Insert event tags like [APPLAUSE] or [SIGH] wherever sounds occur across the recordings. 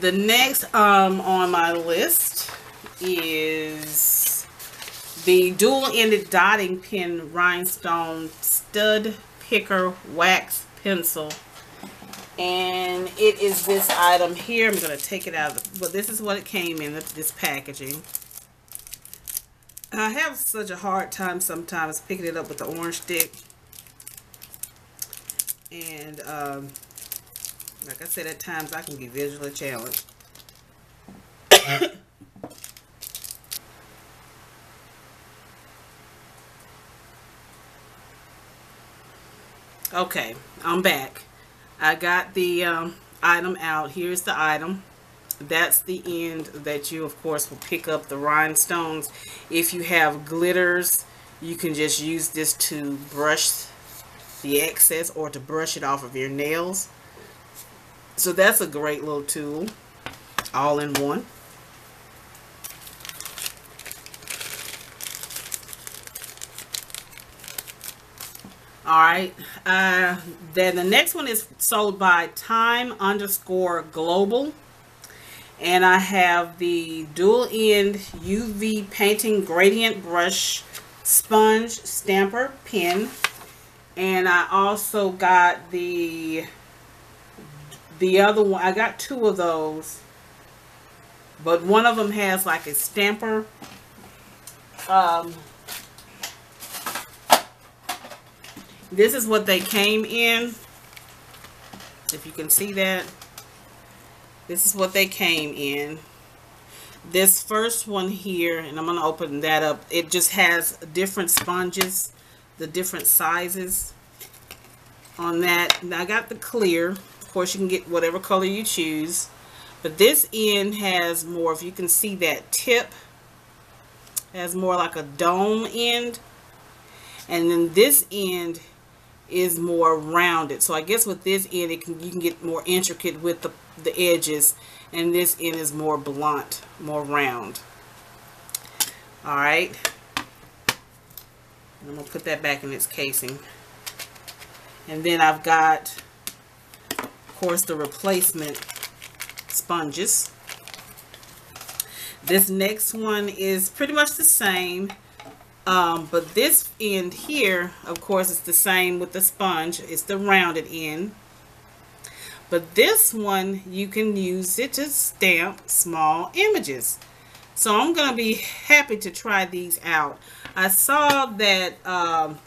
The next um, on my list is the dual-ended dotting pen rhinestone stud picker wax pencil. And it is this item here. I'm going to take it out. But this is what it came in, this packaging. I have such a hard time sometimes picking it up with the orange stick. And um, like I said, at times I can be visually challenged. okay, I'm back. I got the um, item out. Here's the item that's the end that you of course will pick up the rhinestones if you have glitters you can just use this to brush the excess or to brush it off of your nails so that's a great little tool all in one. All right uh, then the next one is sold by time underscore global. And I have the dual end UV painting gradient brush sponge stamper pen. And I also got the the other one I got two of those but one of them has like a stamper. Um, this is what they came in if you can see that. This is what they came in. This first one here and I'm going to open that up it just has different sponges the different sizes on that. I got the clear course you can get whatever color you choose. But this end has more if you can see that tip has more like a dome end. And then this end is more rounded. So I guess with this end it can you can get more intricate with the the edges. And this end is more blunt more round. All right. I'm gonna put that back in its casing. And then I've got course the replacement sponges this next one is pretty much the same um, but this end here of course it's the same with the sponge it's the rounded end but this one, you can use it to stamp small images. So I'm going to be happy to try these out. I saw that um,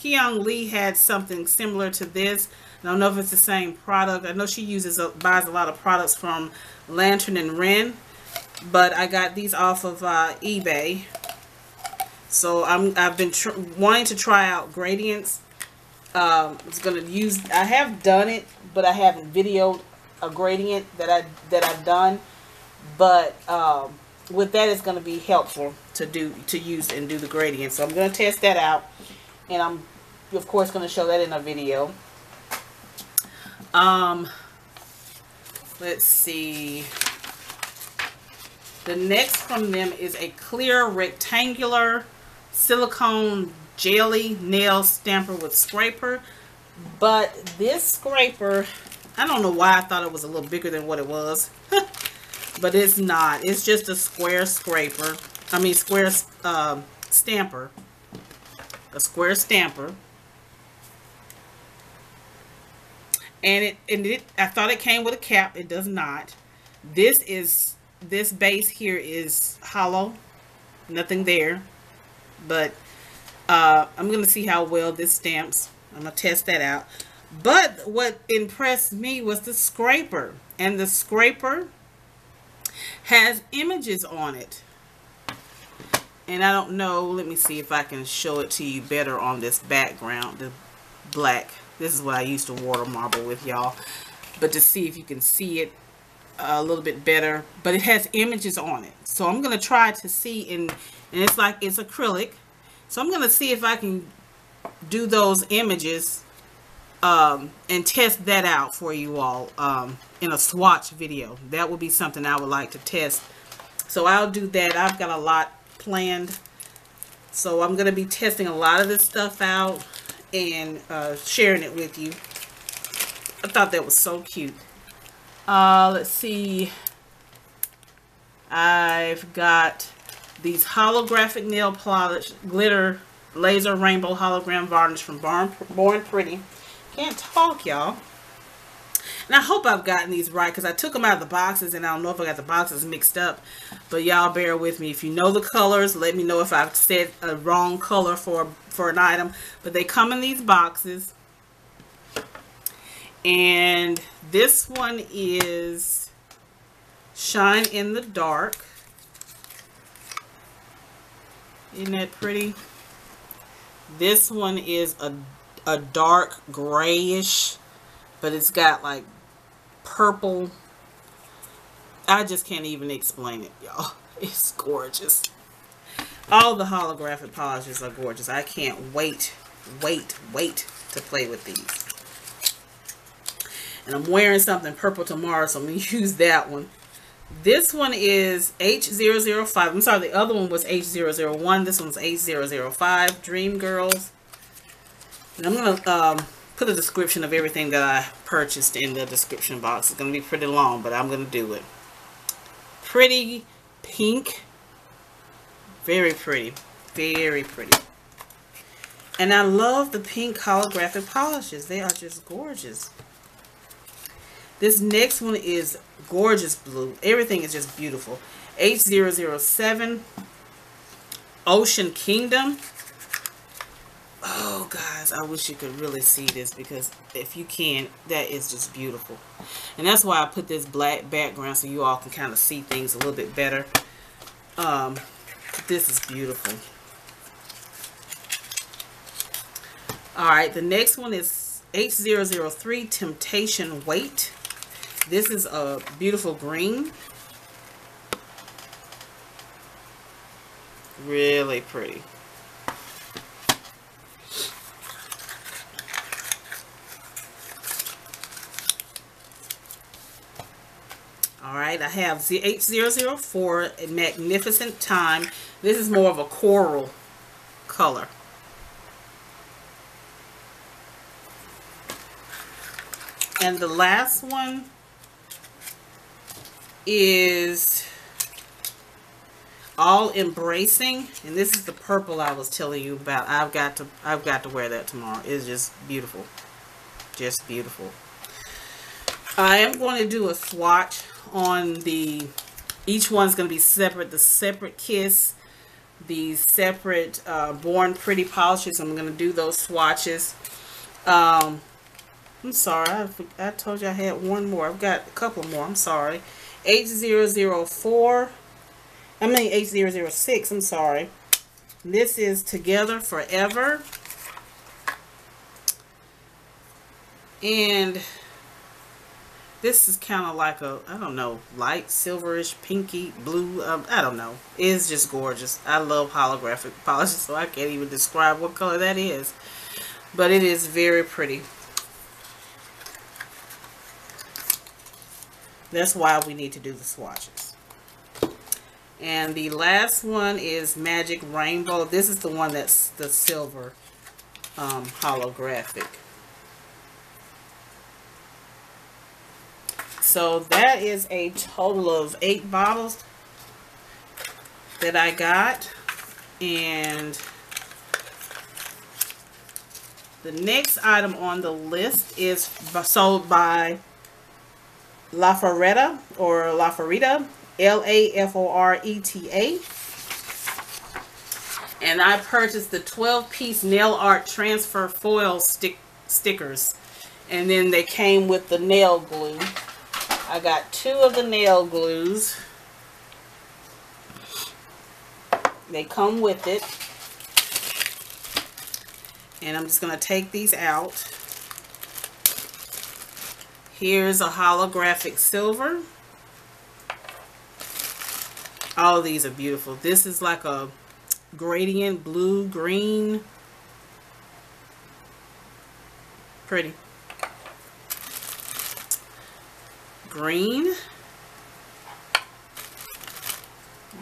Kyung Lee had something similar to this. I don't know if it's the same product. I know she uses a, buys a lot of products from Lantern and Wren, but I got these off of uh, eBay. So I'm I've been wanting to try out gradients um, it's gonna use I have done it but I haven't videoed a gradient that I that I've done but um, with that it's gonna be helpful to do to use and do the gradient so I'm gonna test that out and I'm of course gonna show that in a video um let's see. The next from them is a clear rectangular silicone jelly nail stamper with scraper. But this scraper I don't know why I thought it was a little bigger than what it was [LAUGHS] but it's not. It's just a square scraper. I mean square uh, stamper. A square stamper and it and it I thought it came with a cap it does not this is this base here is hollow nothing there but uh, I'm to see how well this stamps. I'm to test that out. But what impressed me was the scraper. And the scraper has images on it. And I don't know, let me see if I can show it to you better on this background, the black. This is what I used to water marble with y'all. But to see if you can see it a little bit better. But it has images on it. So I'm going to try to see, in, and it's like it's acrylic. So I'm going to see if I can do those images um, and test that out for you all um, in a swatch video. That would be something I would like to test. So I'll do that. I've got a lot planned. So I'm going to be testing a lot of this stuff out and uh, sharing it with you. I thought that was so cute. Uh, let's see. I've got these holographic nail polish glitter laser rainbow hologram varnish from Born, Born Pretty. Can't talk, y'all. And I hope I've gotten these right because I took them out of the boxes and I don't know if I got the boxes mixed up. But y'all bear with me. If you know the colors, let me know if I've said a wrong color for, for an item. But they come in these boxes. And this one is Shine in the Dark. Isn't that pretty? This one is a, a dark grayish, but it's got like purple. I just can't even explain it, y'all. [LAUGHS] It's gorgeous. All the holographic polishes are gorgeous. I can't wait, wait, wait to play with these. And I'm wearing something purple tomorrow, so I'm going [LAUGHS] to use that one. This one is H005. I'm sorry, the other one was H001. This one's H005, Dream Girls. And I'm going to um, put a description of everything that I purchased in the description box. It's going to be pretty long, but I'm going to do it. Pretty pink. Very pretty. Very pretty. And I love the pink holographic polishes. They are just gorgeous. This next one is gorgeous blue. Everything is just beautiful. H007 Ocean Kingdom. Oh, guys, I wish you could really see this because if you can, that is just beautiful. And that's why I put this black background so you all can kind of see things a little bit better. Um, this is beautiful. All right, the next one is H003 Temptation Wait. This is a beautiful green. Really pretty. I have the H004, a Magnificent Time. This is more of a coral color. And the last one is all embracing and this is the purple I was telling you about I've got to I've got to wear that tomorrow it's just beautiful just beautiful I am going to do a swatch on the each one's going to be separate the separate kiss the separate uh, born pretty polishes I'm going to do those swatches um, I'm sorry I, I told you I had one more I've got a couple more I'm sorry H004. I mean H006, I'm sorry. This is Together Forever. And this is kind of like a, I don't know, light silverish, pinky, blue. Um, I don't know. It's just gorgeous. I love holographic [LAUGHS] polishes, so I can't even describe what color that is. But it is very pretty. That's why we need to do the swatches. And the last one is Magic Rainbow. This is the one that's the silver um, holographic. So that is a total of eight bottles that I got. And the next item on the list is sold by Laforeta or Laforeta, L-A-F-O-R-E-T-A. And I purchased the 12-piece nail art transfer foil stick stickers. And then they came with the nail glue. I got two of the nail glues. They come with it. And I'm just going to take these out. Here's a holographic silver. All these are beautiful. This is like a gradient blue, green. Pretty. Green.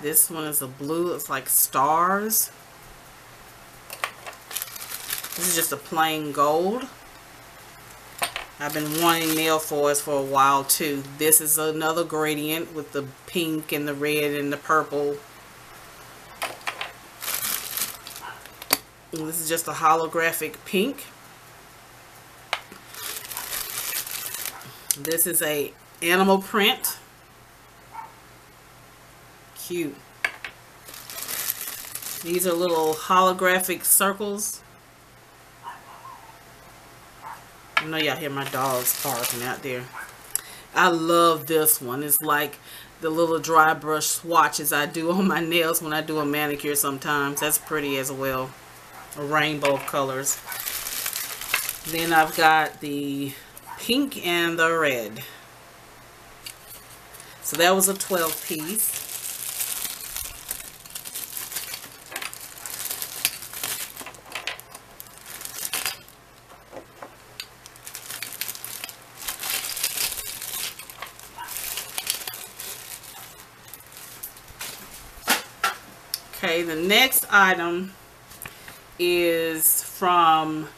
This one is a blue. It's like stars. This is just a plain gold. I've been wanting nail foils for a while too. This is another gradient with the pink and the red and the purple. And this is just a holographic pink. This is a animal print. Cute. These are little holographic circles. I know y'all hear my dogs barking out there. I love this one. It's like the little dry brush swatches I do [LAUGHS] on my nails when I do a manicure sometimes. That's pretty as well. Rainbow colors. Then I've got the pink and the red. So that was a 12 piece. Okay, the next item is from,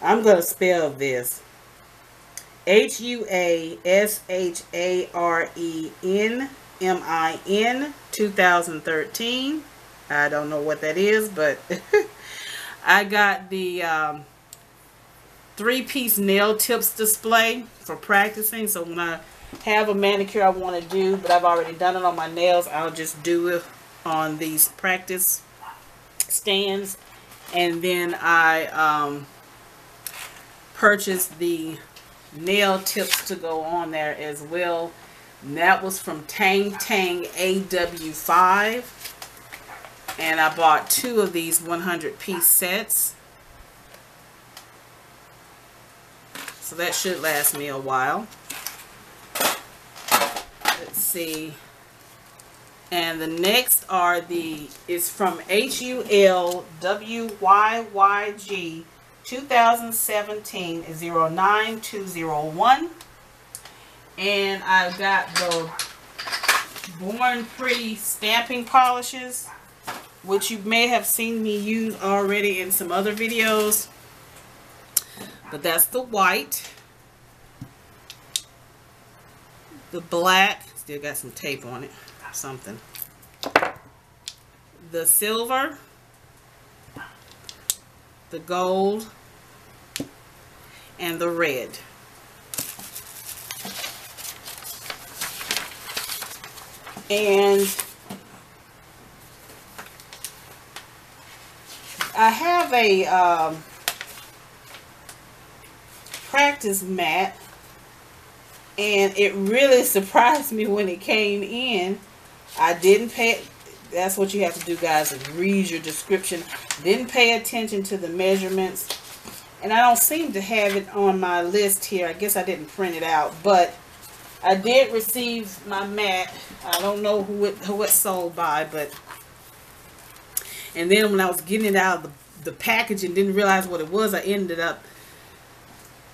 I'm going to spell this, H-U-A-S-H-A-R-E-N-M-I-N 2013. I don't know what that is, but [LAUGHS] I got the um, three-piece nail tips display for practicing. So when I have a manicure I want to do, but I've already done it on my nails, I'll just do it on these practice stands. And then I um, purchased the nail tips to go on there as well. And that was from Tang Tang AW5. And I bought two of these 100 piece sets. So that should last me a while. Let's see. And the next are the, is from H-U-L-W-Y-Y-G 2017 09201. And I've got the Born Pretty stamping polishes, which you may have seen me use already in some other videos. But that's the white. The black, still got some tape on it, something. The silver. The gold. And the red. And I have a um, practice mat and it really [LAUGHS] surprised me when it came in. I didn't pay, that's what you have to do guys, read your description. Didn't pay attention to the measurements. And I don't seem to have it on my list here. I guess I didn't print it out, but I did receive my mat. I don't know who it, who it's sold by, but and then when I was getting it out of the, the package and didn't realize what it was, I ended up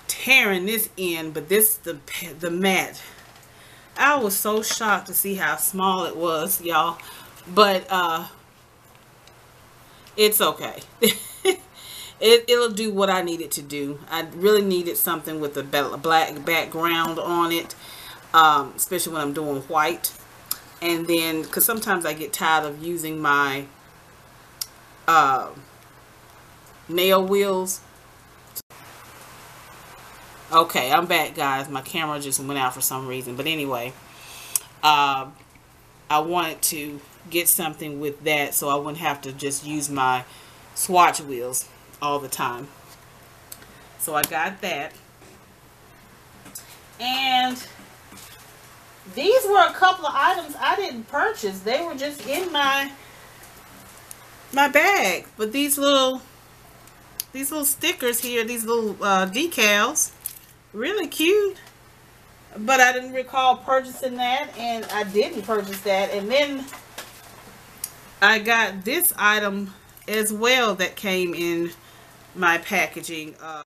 tearing this in, but this the the mat. I was so shocked to see how small it was, y'all. But uh it's okay. [LAUGHS] it, it'll do what I need it to do. I really needed something with a black background on it, um, especially when I'm doing white. And then, because sometimes I get tired of using my uh, nail wheels Okay, I'm back, guys. My camera just went out for some reason. But anyway, uh, I wanted to get something with that so I wouldn't have to just use my swatch wheels all the time. So I got that. And these were a couple of items I didn't purchase. They were just in my my bag. But these little these little stickers here, these little uh, decals really cute but I didn't recall purchasing that and I didn't purchase that and then I got this item as well that came in my packaging uh,